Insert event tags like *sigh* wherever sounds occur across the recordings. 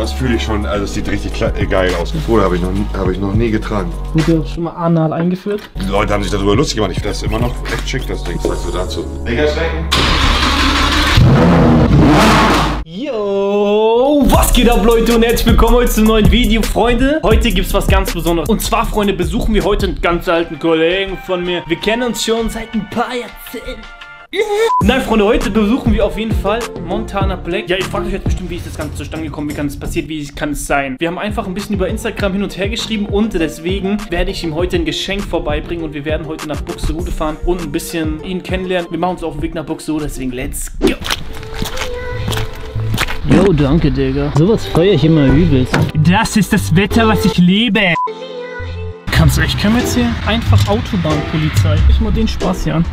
Das fühle ich schon, also es sieht richtig äh, geil aus. Oder habe ich, noch nie- habe ich noch nie getragen. Wurde schon mal anal eingeführt. Die Leute haben sich darüber lustig gemacht. Ich finde das immer noch echt schick, das Ding. Was sagst du dazu? Mega schrecken. Yo, was geht ab Leute und herzlich willkommen heute zum neuen Video, Freunde. Heute gibt's was ganz Besonderes. Und zwar, Freunde, besuchen wir heute einen ganz alten Kollegen von mir. Wir kennen uns schon seit ein paar Jahrzehnten. *laughs* Nein, Freunde, heute besuchen wir auf jeden Fall Montana Black. Ja, ihr fragt euch jetzt bestimmt, wie ist das Ganze zustande gekommen, wie kann es passiert, wie kann es sein. Wir haben einfach ein bisschen über Instagram hin und her geschrieben und deswegen werde ich ihm heute ein Geschenk vorbeibringen und wir werden heute nach Buxtehude fahren und ein bisschen ihn kennenlernen. Wir machen uns auf den Weg nach Buxtehude, deswegen let's go. Yo, danke, Digga. Sowas feiere ich immer übelst. Das ist das Wetter, was ich liebe. Kannst du echt keinem erzählen? Einfach Autobahnpolizei. Ich mal den Spaß hier an.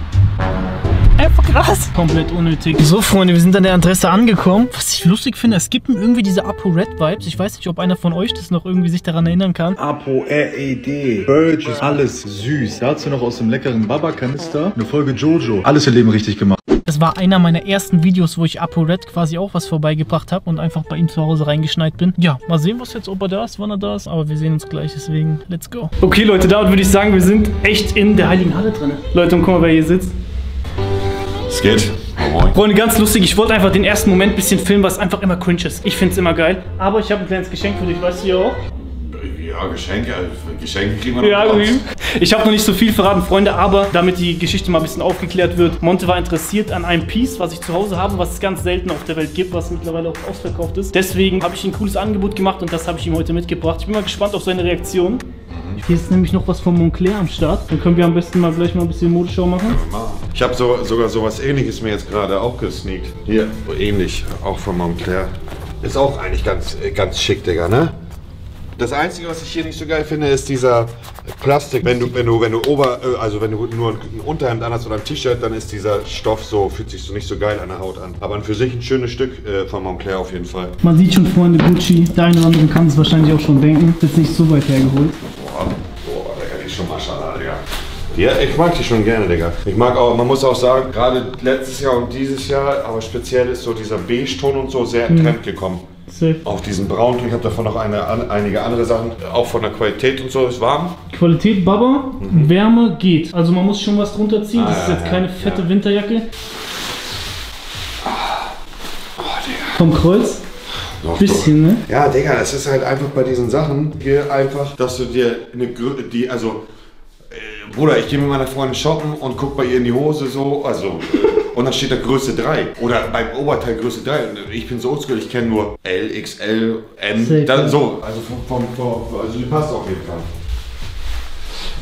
Einfach krass. Komplett unnötig. So, Freunde, wir sind an der Adresse angekommen. Was ich lustig finde, es gibt irgendwie diese Apo-Red-Vibes. Ich weiß nicht, ob einer von euch das noch irgendwie sich daran erinnern kann. Apo, RED, Burgess, alles süß. Dazu noch aus dem leckeren Baba-Kanister eine Folge Jojo. Alles ihr Leben richtig gemacht. Das war einer meiner ersten Videos, wo ich ApoRed quasi auch was vorbeigebracht habe und einfach bei ihm zu Hause reingeschneit bin. Ja, mal sehen, was jetzt, ob er da ist, wann er da ist, aber wir sehen uns gleich, deswegen let's go. Okay, Leute, damit würde ich sagen, wir sind echt in der Heiligen Halle drin. Leute, und guck mal, wer hier sitzt. Es geht. Moin. Freunde, ganz lustig, ich wollte einfach den ersten Moment ein bisschen filmen, was einfach immer cringe ist. Ich finde es immer geil, aber ich habe ein kleines Geschenk für dich, weißt du ja auch? Ja, Geschenke. also Geschenke kriegen wir noch. Ja. Ich habe noch nicht so viel verraten, Freunde, aber damit die Geschichte mal ein bisschen aufgeklärt wird, Monte war interessiert an einem Piece, was ich zu Hause habe, was es ganz selten auf der Welt gibt, was mittlerweile auch ausverkauft ist. Deswegen habe ich ihm ein cooles Angebot gemacht und das habe ich ihm heute mitgebracht. Ich bin mal gespannt auf seine Reaktion. Hier ist nämlich noch was von Montclair am Start. Dann können wir am besten mal gleich mal ein bisschen Modeschau machen. Ich habe so, sogar sowas ähnliches mir jetzt gerade auch gesneakt. Hier, ähnlich, auch von Montclair. Ist auch eigentlich ganz, äh, ganz schick, Digga, ne? Das Einzige, was ich hier nicht so geil finde, ist dieser Plastik. Wenn du, wenn du, wenn du Ober, äh, also wenn du nur ein Unterhemd anhast oder ein T-Shirt, dann ist dieser Stoff so, fühlt sich so nicht so geil an der Haut an. Aber an für sich ein schönes Stück äh, von Montclair auf jeden Fall. Man sieht schon, Freunde, Gucci. Der eine oder andere kann es wahrscheinlich auch schon denken. Ist nicht so weit hergeholt. Ja, ich mag die schon gerne, Digga. Ich mag auch, man muss auch sagen, gerade letztes Jahr und dieses Jahr, aber speziell ist so dieser Beige-Ton und so sehr in Trend gekommen. Safe. Auch diesen Braunton, ich habe davon noch eine, an, einige andere Sachen, auch von der Qualität und so, ist warm. Qualität Baba, Wärme geht. Also man muss schon was drunter ziehen. Das Ah, ist ja, jetzt ja, keine fette ja. Winterjacke. Oh, Digga. Vom Kreuz. Doch, Bisschen, ne? doch. Ja, Digga, das ist halt einfach bei diesen Sachen hier einfach, dass du dir eine die, also, Bruder, ich gehe mit meiner Freundin shoppen und guck bei ihr in die Hose so, also, und dann steht da Größe 3. Oder beim Oberteil Größe 3. Und Ich bin so oldschool, ich kenne nur L, XL, M, dann so. Also, vom, vom, also die passt auf jeden Fall.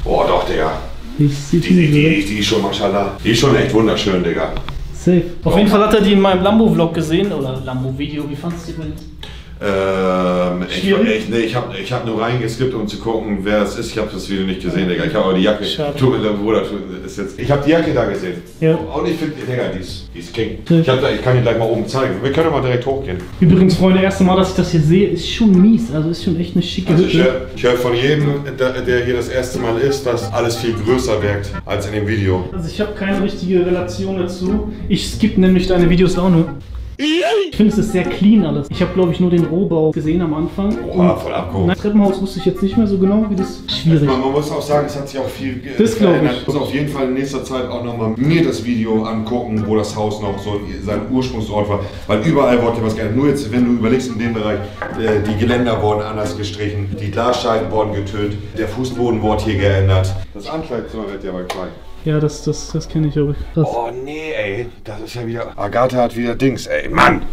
Boah, doch, Digga. Die Die, die, die, ist schon, mashallah. Die ist schon echt wunderschön, Digga. Safe. Auf jeden Fall hat er die in meinem Lambo-Vlog gesehen. Oder Lambo-Video. Wie fandest du die? Ähm, ich, ich, nee, ich habe ich hab nur reingeskippt, um zu gucken, wer es ist. Ich habe das Video nicht gesehen, Digga. Ich habe aber die Jacke. Schade. Tu, äh, Bruder, ist jetzt, ich habe die Jacke da gesehen. Ja. Und ich finde, Digga, die ist, die ist King. Ich, hab da, ich kann die gleich mal oben zeigen. Wir können mal direkt hochgehen. Übrigens, Freunde, erste Mal, dass ich das hier sehe, ist schon mies. Also ist schon echt eine schicke Also ich Hütte. höre ich hör von jedem, der, der hier das erste Mal ist, dass alles viel größer wirkt als in dem Video. Also ich habe keine richtige Relation dazu. Ich skippe nämlich deine Videos auch nur. Ich finde es ist sehr clean alles. Ich habe glaube ich nur den Rohbau gesehen am Anfang. Boah, voll abgehoben. Nein, Treppenhaus wusste ich jetzt nicht mehr so genau, wie das schwierig. Man, man muss auch sagen, es hat sich auch viel ge- Das glaub ich. verändert. Ich muss auf jeden Fall in nächster Zeit auch nochmal mir das Video angucken, wo das Haus noch so sein Ursprungsort war. Weil überall wurde was geändert. Nur jetzt, wenn du überlegst in dem Bereich, äh, die Geländer wurden anders gestrichen, die Glasscheiben wurden getönt, der Fußboden wurde hier geändert. Das Ankleidezimmer wird ja bald frei. Ja, das, das, das kenne ich, aber krass. Oh nee, ey, das ist ja wieder. Agatha hat wieder Dings, ey, Mann!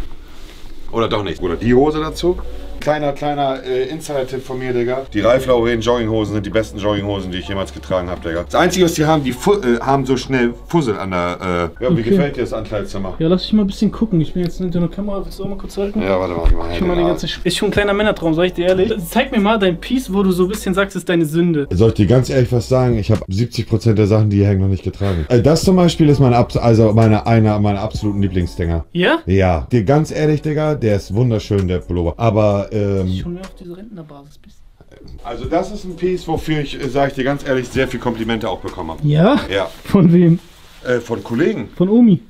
Oder doch nicht. Oder die Hose dazu? Kleiner, kleiner äh, Insider-Tipp von mir, Digga. Die Ralph Lauren Jogginghosen sind die besten Jogginghosen, die ich jemals getragen habe, Digga. Das Einzige, was die haben, die fu äh, haben so schnell Fussel an der. Äh ja, wie Okay. gefällt dir das Ankleidezimmer? Ja, lass dich mal ein bisschen gucken. Ich bin jetzt hinter einer Kamera. Willst du auch mal kurz halten? Ja, warte mal, ich mach mal den ganzen ist schon ein kleiner Männertraum, sag ich dir ehrlich. Zeig mir mal dein Piece, wo du so ein bisschen sagst, ist deine Sünde. Soll ich dir ganz ehrlich was sagen? Ich habe 70% der Sachen, die hier hängen, noch nicht getragen. Äh, Das zum Beispiel ist mein Abs also meine, einer meiner absoluten Lieblingsdinger. Ja? Ja, dir ganz ehrlich, Digga, der ist wunderschön, der Pullover. Aber, ähm, Schon mehr auf diese Rentnerbasis bist. Also das ist ein Piece, wofür ich, äh, sage ich dir ganz ehrlich, sehr viel Komplimente auch bekommen habe. Ja? Ja, Von wem? äh, von Kollegen. Von Omi.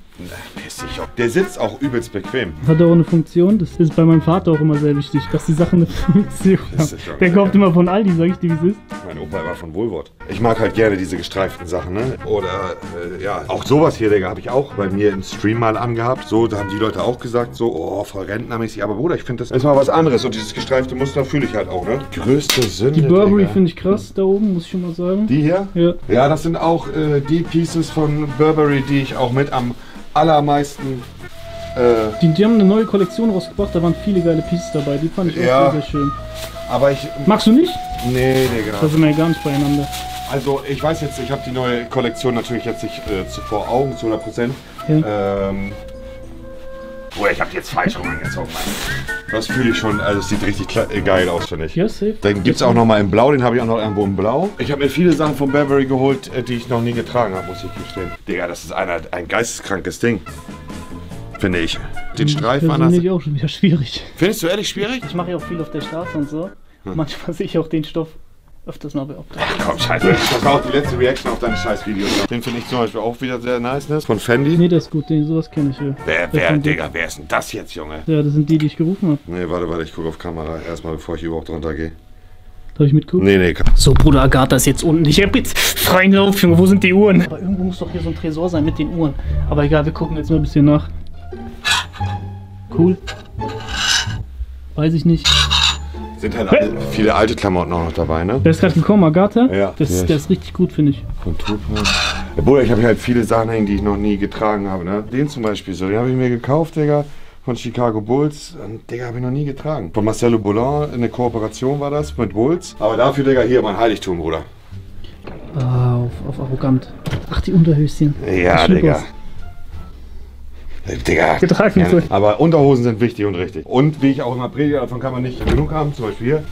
Piss dich auf. Der sitzt auch übelst bequem. Hat auch eine Funktion. Das ist bei meinem Vater auch immer sehr wichtig, dass die Sachen eine *laughs* Funktion haben. Der kauft immer von Aldi, sag ich dir, wie es ist. Mein Opa war von Wohlwort. Ich mag halt gerne diese gestreiften Sachen, ne? Oder, äh, ja, auch sowas hier, Digga, habe ich auch bei mir im Stream mal angehabt. So, da haben die Leute auch gesagt, so, oh, voll rentnermäßig. Aber Bruder, ich finde das ist mal was anderes. Und dieses gestreifte Muster fühle ich halt auch, ne? Größte Sünde, Die Burberry finde ich krass da oben, muss ich schon mal sagen. Die hier? Ja. Ja, das sind auch äh, die Pieces von Burberry, die ich auch mit am allermeisten. Äh, Die, die haben eine neue Kollektion rausgebracht, da waren viele geile Pieces dabei. Die fand ich auch Ja. sehr, sehr schön. aber ich. Magst du nicht? Nee, Digga. Da sind wir ja gar nicht beieinander. Also, ich weiß jetzt, ich habe die neue Kollektion natürlich jetzt nicht äh, vor Augen zu 100 Prozent. Ja. Ähm. Boah, ich habe jetzt falsch rum angezogen, Mann. Das fühle ich schon, also es sieht richtig äh, geil aus, finde ich. Dann gibt es auch noch mal in Blau, den habe ich auch noch irgendwo in Blau. Ich habe mir viele Sachen von Burberry geholt, äh, die ich noch nie getragen habe, muss ich gestehen. Digga, das ist einer, ein geisteskrankes Ding. Finde ich. Den Streifen an Persönlich der- auch schon wieder *laughs* schwierig. Findest du ehrlich schwierig? Ich mache ja auch viel auf der Straße und so. Hm. Manchmal sehe ich auch den Stoff öfters mal bei Optik. Komm, scheiße. Das war auch die letzte Reaction auf deine scheiß Videos. Den finde ich zum Beispiel auch wieder sehr nice, ne? Von Fendi. Nee, das ist gut, den, sowas kenne ich ja. Wer, wer. Digga, wer ist denn das jetzt, Junge? Ja, das sind die, die ich gerufen habe. Nee, warte, warte, ich gucke auf Kamera erstmal, bevor ich überhaupt runtergehe. Darf ich mitgucken? Nee, nee, So, Bruder Agatha ist jetzt unten. Ich hab jetzt freien Lauf, Junge. Wo sind die Uhren? Aber irgendwo muss doch hier so ein Tresor sein mit den Uhren. Aber egal, wir gucken jetzt mal ein bisschen nach. Cool. Weiß ich nicht. Sind halt alle, viele alte Klamotten auch noch dabei, ne? Der ist gerade gekommen, Agatha. Ja. Das, Ja. Der ist richtig gut, finde ich. Von Tupac. Ja, Bruder, ich habe halt viele Sachen hängen, die ich noch nie getragen habe, ne? Den zum Beispiel so, den habe ich mir gekauft, Digga. Von Chicago Bulls. Und, Digga, habe ich noch nie getragen. Von Marcelo Boulin, eine Kooperation war das mit Bulls. Aber dafür, Digga, hier mein Heiligtum, Bruder. Ah, auf, auf arrogant. Ach, die Unterhöschen. Ja, Digga. Digga. Getragen Ja, aber Unterhosen sind wichtig und richtig. Und wie ich auch immer predige, davon kann man nicht genug haben. Zum Beispiel hier.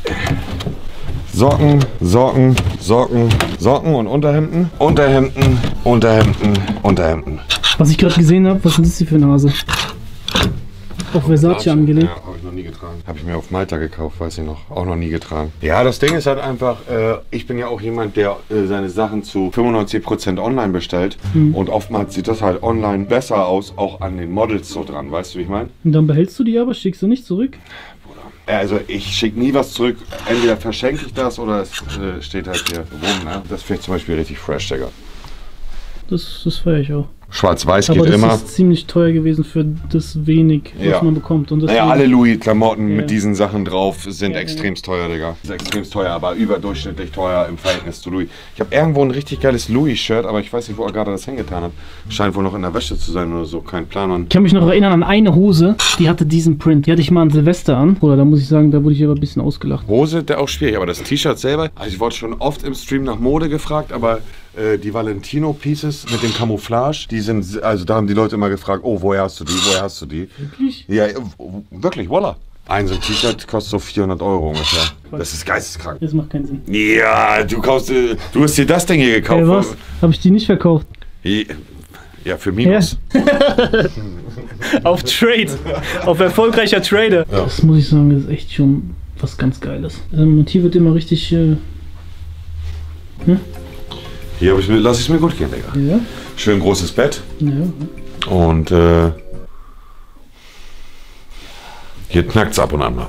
Socken, Socken, Socken, Socken und Unterhemden. Unterhemden, Unterhemden, Unterhemden. Was ich gerade gesehen habe, was ist das hier für eine Hase? Auf Versace angelegt. Ja, noch nie getragen. Habe ich mir auf Malta gekauft, weiß ich noch. Auch noch nie getragen. Ja, das Ding ist halt einfach, äh, ich bin ja auch jemand, der äh, seine Sachen zu 95% online bestellt. Hm. Und oftmals sieht das halt online besser aus, auch an den Models so dran. Weißt du, wie ich meine? Und dann behältst du die aber, schickst du nicht zurück? Also ich schicke nie was zurück. Entweder verschenke ich das oder es äh, steht halt hier rum. Ne? Das finde ich zum Beispiel richtig fresh, Digga. Das, das feiere ich auch. Schwarz-Weiß Aber geht das immer. ist ziemlich teuer gewesen für das wenig, was Ja. man bekommt. Und Naja, deswegen- alle Louis-Klamotten Ja. mit diesen Sachen drauf sind Ja, ja. extremst teuer, Digga. Ist extremst teuer, aber überdurchschnittlich teuer im Verhältnis zu Louis. Ich habe irgendwo ein richtig geiles Louis-Shirt, aber ich weiß nicht, wo er gerade das hingetan hat. Scheint wohl noch in der Wäsche zu sein oder so, kein Plan. Und Ich kann mich noch erinnern an eine Hose, die hatte diesen Print. Die hatte ich mal an Silvester an. Oder da muss ich sagen, da wurde ich aber ein bisschen ausgelacht. Hose, der auch schwierig, aber das T-Shirt selber, also ich wurde schon oft im Stream nach Mode gefragt, aber äh, die Valentino Pieces mit dem Camouflage, die sind, also da haben die Leute immer gefragt, oh, woher hast du die, woher hast du die? Wirklich? Ja, wirklich, voila. Ein so ein T-Shirt kostet so 400 Euro ungefähr. Das ist geisteskrank. Das macht keinen Sinn. Ja, du kaufst, äh, du hast dir das Ding hier gekauft. Ey, was? Habe ich die nicht verkauft? Ja, für Minus. *laughs* Auf Trade. Auf erfolgreicher Trader. Das muss ich sagen, das ist echt schon was ganz Geiles. Ähm, und hier wird immer richtig. Äh, Hier ich mir, lass ich es mir gut gehen, Digga. ja, Schön großes Bett ja. und äh, hier knackt's ab und an mal.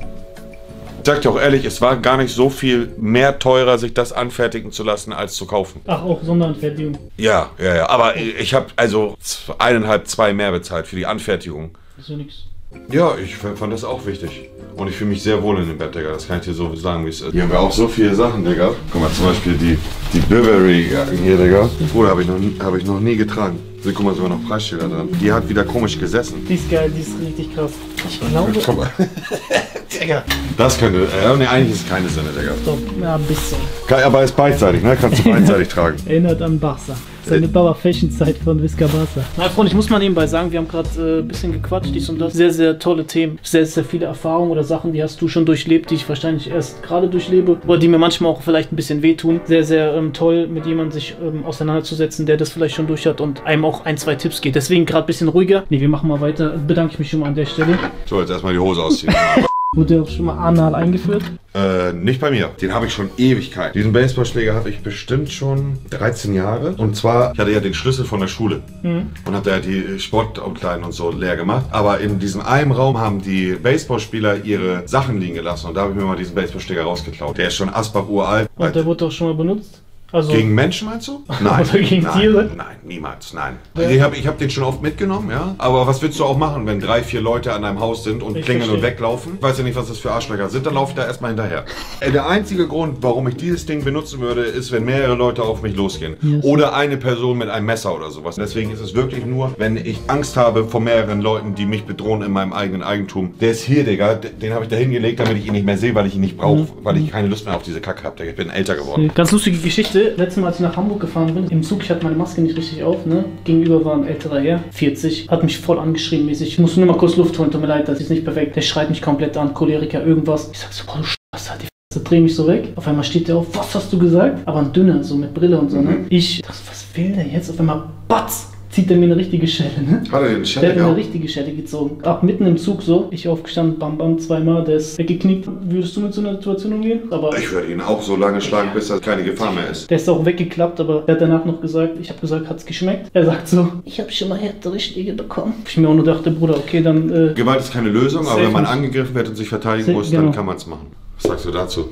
Ich sag dir auch ehrlich, es war gar nicht so viel mehr teurer, sich das anfertigen zu lassen, als zu kaufen. Ach, auch Sonderanfertigung. Ja, ja, ja. Aber ich habe also eineinhalb, zwei mehr bezahlt für die Anfertigung. Ist ja nichts. Ja, ich fand das auch wichtig. Und ich fühle mich sehr wohl in dem Bett, Digga. Das kann ich dir so sagen, wie es ist. Hier haben wir auch so viele Sachen, Digga. Guck mal, zum Beispiel die, die Burberry-Jacken hier, Digga. Bruder, habe ich, noch nie- hab ich noch nie getragen. Guck mal, sogar noch Preisschilder dran. Die hat wieder komisch gesessen. Die ist geil, die ist richtig krass. Ich glaube. Guck mal. *laughs* Digga. Das könnte, äh, nee, eigentlich ist es keine Sinne, Digga. Doch, ja, ein bisschen. Kann, aber ist beidseitig, ne? Kannst du beidseitig *laughs* tragen. Erinnert an Barca. Seine Bauer Fashion Zeit von Visca Barca. Na Freunde, ich muss mal nebenbei sagen, wir haben gerade äh, ein bisschen gequatscht, dies und das. Sehr, sehr tolle Themen. Sehr, sehr viele Erfahrungen oder Sachen, die hast du schon durchlebt, die ich wahrscheinlich erst gerade durchlebe. Oder die mir manchmal auch vielleicht ein bisschen wehtun. Sehr, sehr ähm, toll, mit jemandem sich ähm, auseinanderzusetzen, der das vielleicht schon durch hat und einem auch ein, zwei Tipps geht. Deswegen gerade ein bisschen ruhiger. Ne, wir machen mal weiter. Bedanke ich mich schon mal an der Stelle. So, jetzt erstmal die Hose ausziehen. *laughs* Wurde auch schon mal anal eingeführt. Äh, nicht bei mir. Den habe ich schon Ewigkeit. Diesen Baseballschläger habe ich bestimmt schon 13 Jahre. Und zwar, ich hatte ja den Schlüssel von der Schule und habe da die Sportumkleiden und so leer gemacht. Aber in diesem einen Raum haben die Baseballspieler ihre Sachen liegen gelassen und da habe ich mir mal diesen Baseballschläger rausgeklaut. Der ist schon Asbach uralt. Und der wurde auch schon mal benutzt. Also, Gegen Menschen meinst du? *laughs* Nein. Oder gegen nein, Tiere? Nein, niemals, nein. Ich habe ich hab den schon oft mitgenommen, ja. Aber was willst du auch machen, wenn drei, vier Leute an deinem Haus sind und Ich klingeln und verstehe. weglaufen? Ich weiß ja nicht, was das für Arschlöcher sind, dann laufe ich da erstmal hinterher. Äh, Der einzige Grund, warum ich dieses Ding benutzen würde, ist, wenn mehrere Leute auf mich losgehen. Yes. Oder eine Person mit einem Messer oder sowas. Deswegen ist es wirklich nur, wenn ich Angst habe vor mehreren Leuten, die mich bedrohen in meinem eigenen Eigentum. Der ist hier, Digga. Den habe ich da hingelegt, damit ich ihn nicht mehr sehe, weil ich ihn nicht brauche. Weil ich keine Lust mehr auf diese Kacke habe. Digga. Ich bin älter geworden. Ganz lustige Geschichte. Letztes Mal, als ich nach Hamburg gefahren bin, im Zug, ich hatte meine Maske nicht richtig auf, ne? Gegenüber war ein älterer Herr, 40, hat mich voll angeschrien mäßig. Ich muss nur mal kurz Luft holen, tut mir leid, das ist nicht perfekt. Der schreit mich komplett an, Choleriker, irgendwas. Ich sag so, boah, du Scheiße, halt die Fresse, dreh mich so weg. Auf einmal steht der auf, was hast du gesagt? Aber ein dünner, so mit Brille und so, ne? Ich dachte, was will der jetzt? Auf einmal, batz, zieht er mir eine richtige Schelle, ne? Hat er den Der Schelle hat mir eine richtige Schelle gezogen. Auch mitten im Zug so. Ich aufgestanden, bam, bam, zweimal, der ist weggeknickt. Würdest du mit so einer Situation umgehen? Aber Ich würde ihn auch so lange schlagen, bis da keine Gefahr mehr ist. der ist auch weggeklappt, aber er hat danach noch gesagt, ich habe gesagt, hat's geschmeckt? Er sagt so, ich habe schon mal härtere Schläge bekommen. Ich mir auch nur dachte, Bruder, okay, dann äh, Gewalt ist keine Lösung, aber wenn man nicht. angegriffen wird und sich verteidigen muss, dann genau. kann man es machen. Was sagst du dazu?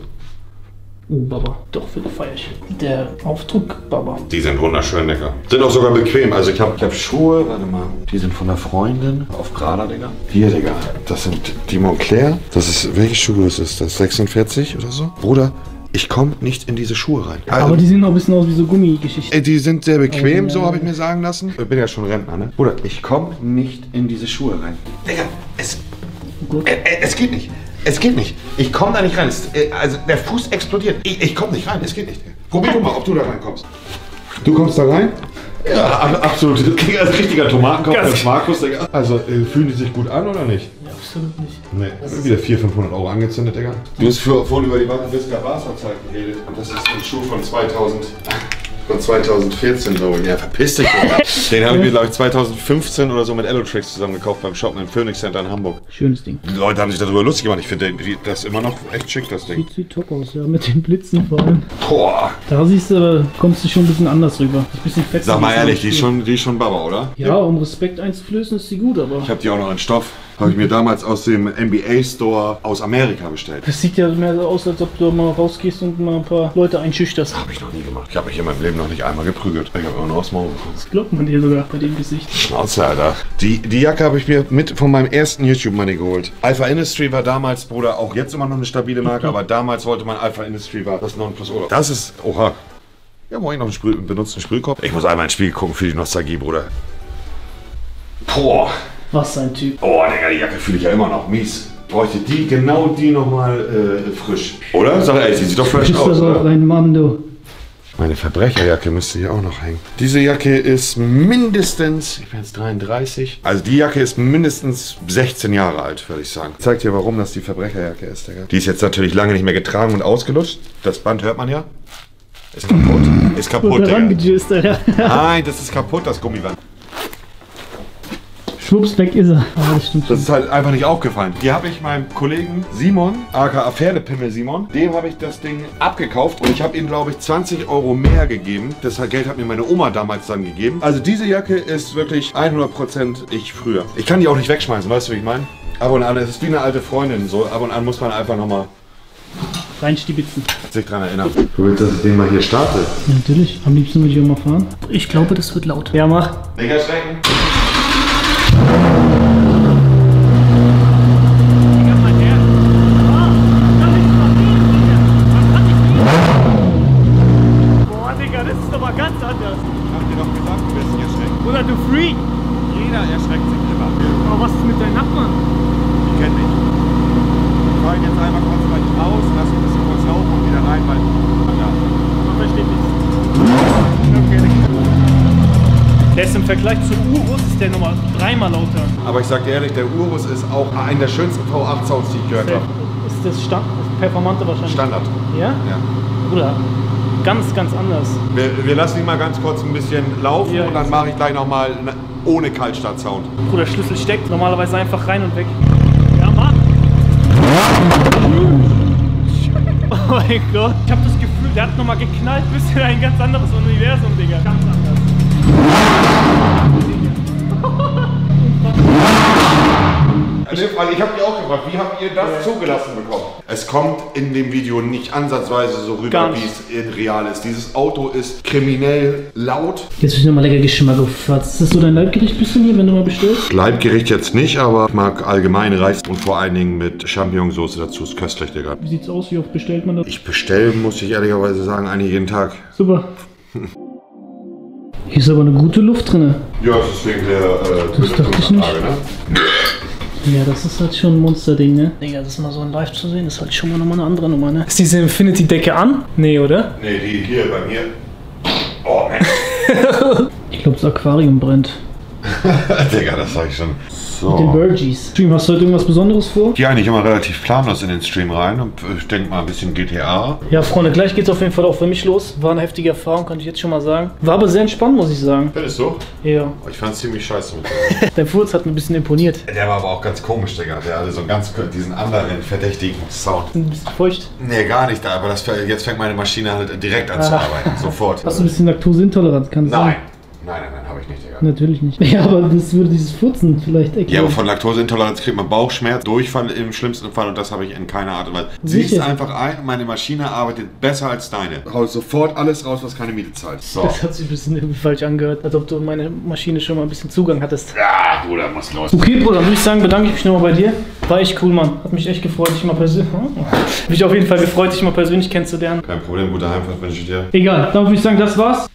Oh, Baba. Doch, für die feier ich. Der Aufdruck, Baba. Die sind wunderschön, Digga. Sind auch sogar bequem. Also ich habe ich hab Schuhe, warte mal, die sind von der Freundin auf Prada, Digga. Hier, Digga. Das sind die Montclair. Das ist, welche Schuhgröße ist das? 46 oder so? Bruder, ich komme nicht in diese Schuhe rein. Also, Aber die sehen auch ein bisschen aus wie so Gummigeschichten. Die sind sehr bequem, Oh, so habe ich mir sagen lassen. Ich bin ja schon Rentner, ne? Bruder, ich komme nicht in diese Schuhe rein. Digga, es, Gut. äh, äh, es geht nicht. Es geht nicht. Ich komme da nicht rein. Es, äh, also der Fuß explodiert. Ich, ich komme nicht rein. Es geht nicht. Probier du mal, ob du da reinkommst. Du kommst da rein? Ja, ab- absolut. Das klingt als richtiger Tomatenkopf Ganz- als Markus. Digga. Also, äh, fühlen die sich gut an oder nicht? Ja, absolut nicht. Nee. Wieder 400, 500 Euro angezündet, Digga. Du hast für, vorhin über die Visca Barca-Zeit geredet. Und das ist ein Schuh von 2000. Von 2014, glaube ich. Ja, verpiss dich. *laughs* Den habe ich mir, glaube ich, 2015 oder so mit Elotrix zusammen gekauft beim Shoppen im Phoenix Center in Hamburg. Schönes Ding. Die Leute haben sich darüber lustig gemacht. Ich finde das immer noch echt schick, das Ding. Sieht, sieht top aus, ja, mit den Blitzen vor allem. Boah. Da siehst du, aber kommst du schon ein bisschen anders rüber. Ein bisschen fett. Sag mal ehrlich, die ist schon, die ist schon Baba, oder? Ja, um Respekt einzuflößen, ist sie gut, aber. Ich habe die auch noch in Stoff. Habe ich mir damals aus dem NBA Store aus Amerika bestellt. Das sieht ja mehr so aus, als ob du mal rausgehst und mal ein paar Leute einschüchterst. Habe ich noch nie gemacht. Ich habe mich in meinem Leben noch nicht einmal geprügelt. Ich habe immer nur aufs Maul bekommen. Das glaubt man dir sogar bei dem Gesicht. Schnauze, Alter. Die, die Jacke habe ich mir mit von meinem ersten YouTube-Money geholt. Alpha Industry war damals, Bruder, auch jetzt immer noch eine stabile Marke, aber damals wollte man Alpha Industry war das Nonplusultra. Das ist, oha. Ja, ich noch einen Sprüh, benutzten Sprühkopf? Ich muss einmal ins Spiel gucken für die Nostalgie, Bruder. Boah. Was ein Typ. Oh, Digga, die Jacke fühle ich ja immer noch mies. Bräuchte die, genau die nochmal äh, frisch. Oder? Sag ehrlich, die sieht doch Ist aus, das auch oder? ein Mann, du? Meine Verbrecherjacke müsste hier auch noch hängen. Diese Jacke ist mindestens, ich bin jetzt 33, also die Jacke ist mindestens 16 Jahre alt, würde ich sagen. Zeigt dir, warum das die Verbrecherjacke ist, Digga. Die ist jetzt natürlich lange nicht mehr getragen und ausgelutscht. Das Band hört man ja. Ist kaputt. Ist kaputt, Digga. Nein, das ist kaputt, das Gummiband. Schwupps, weg ist er. Ah, das stimmt Das ist halt einfach nicht aufgefallen. Die habe ich meinem Kollegen Simon, aka Pferdepimmel Simon, dem habe ich das Ding abgekauft und ich habe ihm, glaube ich, 20 Euro mehr gegeben. Das Geld hat mir meine Oma damals dann gegeben. Also diese Jacke ist wirklich 100% ich früher. Ich kann die auch nicht wegschmeißen, weißt du, wie ich meine? Ab und an, es ist wie eine alte Freundin, so ab und an muss man einfach nochmal Reinstibitzen. sich dran erinnern. Du willst, dass ich den mal hier starte? Ja, natürlich. Am liebsten würde ich auch mal fahren. Ich glaube, das wird laut. Ja, mach. Nicht erschrecken. Boah, Digga, das ist doch mal ganz anders. Ich hab dir doch gesagt, du wirst nicht erschrecken. Oder du Freak. Jeder erschreckt sich immer. Aber was ist mit deinen Nachbarn? Ich kenn dich. Ich fahr ihn jetzt einmal kurz mal raus, lass ihn ein bisschen kurz laufen und wieder rein, weil. Ja. Man versteht nichts. Okay, der ist im Vergleich zu Urus ist der nochmal dreimal lauter. Aber ich sag dir ehrlich, der Urus ist auch einer der schönsten V8-Sounds, die ich gehört habe. Ist das Stand, das Performante wahrscheinlich? Standard. Ja? Ja. Bruder, ganz, ganz anders. Wir, wir lassen ihn mal ganz kurz ein bisschen laufen Ja, und dann mache ich gleich nochmal ohne Kaltstart-Sound. Bruder, Schlüssel steckt normalerweise einfach rein und weg. Ja, Mann. *laughs* Oh mein Gott. Ich habe das Gefühl, der hat nochmal geknallt bis in ein ganz anderes Universum, Digga. Ganz anders. Weil ich habe die auch gefragt, wie habt ihr das zugelassen bekommen? Es kommt in dem Video nicht ansatzweise so rüber, wie es in real ist. Dieses Auto ist kriminell laut. Jetzt will ich nochmal lecker Geschmack auf Ist das so dein Leibgericht bisschen hier, wenn du mal bestellst? Leibgericht jetzt nicht, aber ich mag allgemein Reis und vor allen Dingen mit Champignonsauce dazu. Ist köstlich, Digga. Wie sieht's aus? Wie oft bestellt man das? Ich bestelle, muss ich ehrlicherweise sagen, eigentlich jeden Tag. Super. Hier ist aber eine gute Luft drin. Ja, das ist wegen der äh, Das dachte ich nicht. Ne? Ja, das ist halt schon ein Monsterding, ne? Digga, das mal so in live zu sehen, ist halt schon mal nochmal eine andere Nummer, ne? Ist diese Infinity-Decke an? Nee, oder? Nee, die hier bei mir. Oh, man. *laughs* Ich glaube, das Aquarium brennt. *laughs* Digga, das sag ich schon. Den So. Burgies. Stream, hast du heute irgendwas Besonderes vor? Gehe eigentlich immer relativ planlos in den Stream rein und ich denke mal ein bisschen GTA. Ja, Freunde, gleich geht's auf jeden Fall auch für mich los. War eine heftige Erfahrung, kann ich jetzt schon mal sagen. War aber sehr entspannt, muss ich sagen. Findest du? Ja. Ich fand's ziemlich scheiße mit *laughs* dem. Dein Furz hat mir ein bisschen imponiert. Der war aber auch ganz komisch, Digga. Der hatte so einen ganz diesen anderen verdächtigen Sound. Ein bisschen feucht. Nee, gar nicht, aber das, jetzt fängt meine Maschine halt direkt an zu Ah. arbeiten. Sofort. Hast du ein bisschen Laktoseintoleranz, kann Nein. sein? Nein, nein, habe ich nicht, Digga. Natürlich nicht. *laughs* Ja, aber das würde dieses Furzen vielleicht erklären. Ja, aber von Laktoseintoleranz kriegt man Bauchschmerz, Durchfall im schlimmsten Fall und das habe ich in keiner Art und Weise. Siehst einfach ein, meine Maschine arbeitet besser als deine. Hau sofort alles raus, was keine Miete zahlt. So. Das hat sich ein bisschen irgendwie falsch angehört, als ob du in meine Maschine schon mal ein bisschen Zugang hattest. Ja, Bruder, muss los. Okay, Bruder, würde ich sagen, bedanke ich mich nochmal bei dir. War echt cool, Mann. Hat mich echt gefreut, dich mal persönlich. Mich auf jeden Fall gefreut, dich mal persönlich kennenzulernen. Kein Problem, gute Heimfahrt wünsche ich dir. Egal, dann würde ich sagen, das war's.